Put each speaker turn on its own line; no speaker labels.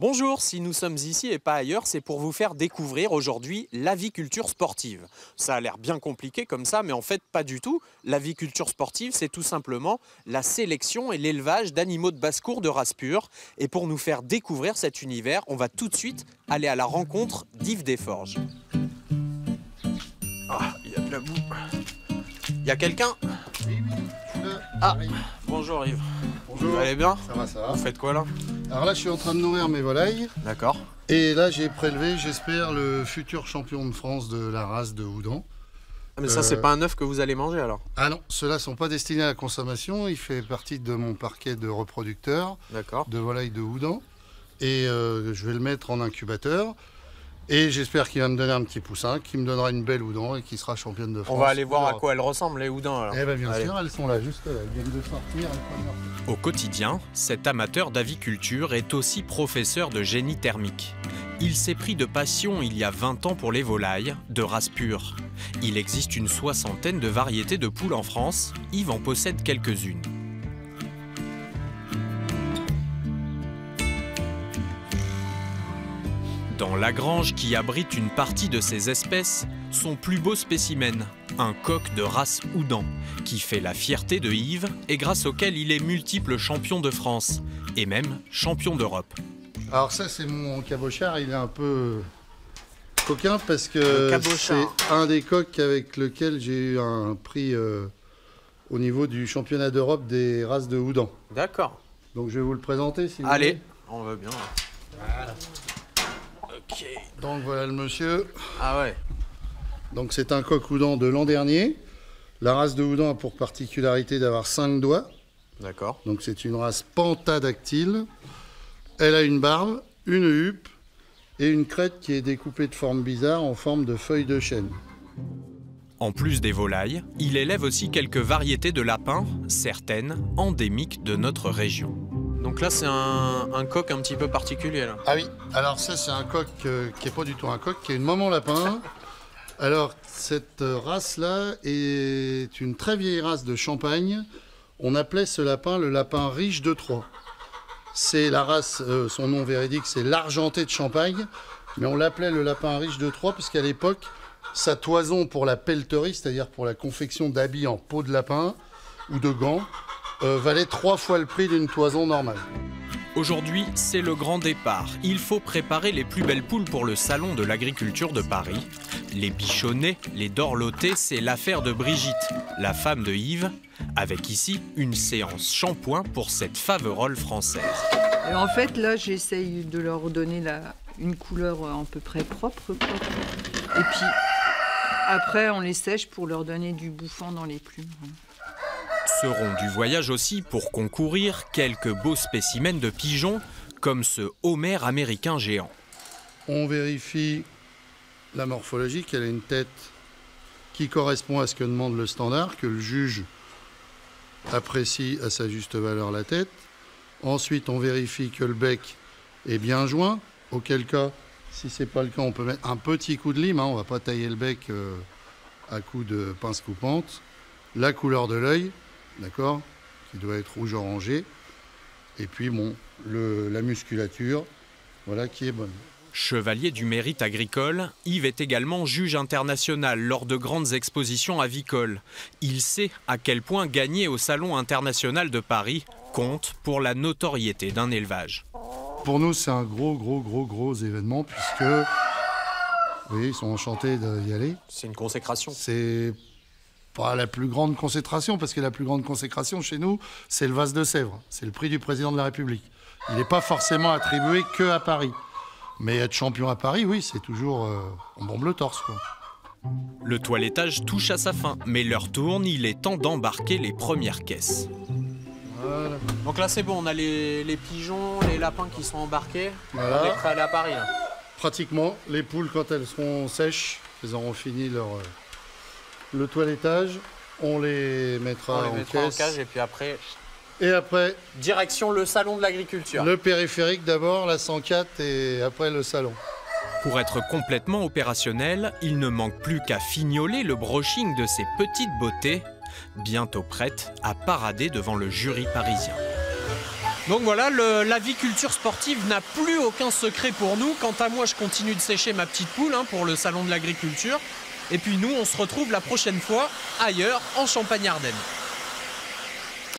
Bonjour, si nous sommes ici et pas ailleurs, c'est pour vous faire découvrir aujourd'hui l'aviculture sportive. Ça a l'air bien compliqué comme ça, mais en fait pas du tout. L'aviculture sportive, c'est tout simplement la sélection et l'élevage d'animaux de basse-cour de race pure. Et pour nous faire découvrir cet univers, on va tout de suite aller à la rencontre d'Yves Desforges. Ah, il y a de la boue. Il y a quelqu'un? Ah, bonjour Yves.
Bonjour.
Vous allez bien?
Ça va, ça va.
Vous faites quoi là?
Alors là, je suis en train de nourrir mes volailles.
D'accord.
Et là, j'ai prélevé, j'espère, le futur champion de France de la race de Houdan.
Ah, mais ça, c'est
Euh,
pas un œuf que vous allez manger alors?
Ah non, ceux-là sont pas destinés à la consommation. Il fait partie de mon parquet de reproducteurs de volailles de Houdan. Et euh, je vais le mettre en incubateur. Et j'espère qu'il va me donner un petit poussin, qui me donnera une belle Houdan et qui sera championne de France.
On va aller voir à quoi elles ressemblent, les houdins. Alors.
Eh bien, bien
Allez.
sûr, elles sont là, juste là. Elles viennent de sortir. elles.
Au quotidien, cet amateur d'aviculture est aussi professeur de génie thermique. Il s'est pris de passion il y a 20 ans pour les volailles, de race pure. Il existe une soixantaine de variétés de poules en France, Yves en possède quelques-unes. Dans la grange qui abrite une partie de ces espèces, son plus beau spécimen, un coq de race Houdan, qui fait la fierté de Yves et grâce auquel il est multiple champion de France et même champion d'Europe.
Alors ça c'est mon cabochard, il est un peu coquin parce que c'est un des coqs avec lequel j'ai eu un prix euh, au niveau du championnat d'Europe des races de Houdan.
D'accord.
Donc je vais vous le présenter si vous
Allez,
voulez.
on veut bien.
Donc voilà le monsieur.
Ah ouais.
Donc c'est un coq Houdan de l'an dernier. La race de Houdan a pour particularité d'avoir 5 doigts.
D'accord.
Donc c'est une race pentadactyle. Elle a une barbe, une huppe et une crête qui est découpée de forme bizarre en forme de feuille de chêne.
En plus des volailles, il élève aussi quelques variétés de lapins, certaines endémiques de notre région.
Donc là, c'est un, coq un petit peu particulier.
Ah oui, alors ça c'est un coq euh, qui est pas du tout un coq, qui est une maman lapin. Alors cette euh, race-là est une très vieille race de Champagne. On appelait ce lapin le lapin riche de Troyes. C'est la race, euh, son nom véridique c'est l'argenté de Champagne, mais on l'appelait le lapin riche de Troyes parce qu'à l'époque, sa toison pour la pelleterie, c'est-à-dire pour la confection d'habits en peau de lapin ou de gants, euh, valait trois fois le prix d'une toison normale.
Aujourd'hui, c'est le grand départ. Il faut préparer les plus belles poules pour le salon de l'agriculture de Paris. Les bichonnets, les dorlotés, c'est l'affaire de Brigitte, la femme de Yves, avec ici une séance shampoing pour cette faverolle française.
Et en fait, là, j'essaye de leur donner la, une couleur à peu près propre. quoi. Et puis, après, on les sèche pour leur donner du bouffant dans les plumes.
Seront du voyage aussi pour concourir quelques beaux spécimens de pigeons, comme ce homère américain géant.
On vérifie la morphologie, qu'elle a une tête qui correspond à ce que demande le standard, que le juge apprécie à sa juste valeur la tête. Ensuite, on vérifie que le bec est bien joint, auquel cas, si c'est pas le cas, on peut mettre un petit coup de lime, hein, on va pas tailler le bec euh, à coup de pince coupante. La couleur de l'œil, d'accord, qui doit être rouge-orangé. Et puis, bon, le- la musculature, voilà, qui est bonne.
Chevalier du mérite agricole, Yves est également juge international lors de grandes expositions avicoles. Il sait à quel point gagner au Salon international de Paris compte pour la notoriété d'un élevage.
Pour nous, c'est un gros, gros, gros, gros événement puisque, oui, ils sont enchantés d'y aller.
C'est une consécration.
C'est pas la plus grande consécration parce que la plus grande consécration chez nous, c'est le vase de Sèvres. C'est le prix du président de la République. Il n'est pas forcément attribué que à Paris. Mais être champion à Paris, oui, c'est toujours. euh, on bombe le torse, quoi.
Le toilettage touche à sa fin, mais l'heure tourne, il est temps d'embarquer les premières caisses.
Voilà.
Donc là, c'est bon, on a les, les pigeons, les lapins qui sont embarqués.
Voilà.
On est prêt à aller à Paris là.
Pratiquement, les poules, quand elles seront sèches, elles auront fini leur. euh, le toilettage, on les mettra, en, caisse.
et puis après.
Et après
Direction le salon de l'agriculture.
Le périphérique d'abord, la 104 et après le salon.
Pour être complètement opérationnel, il ne manque plus qu'à fignoler le brushing de ces petites beautés, bientôt prêtes à parader devant le jury parisien. Donc voilà, l'aviculture sportive n'a plus aucun secret pour nous. Quant à moi, je continue de sécher ma petite poule hein, pour le salon de l'agriculture. Et puis nous, on se retrouve la prochaine fois ailleurs en Champagne-Ardenne.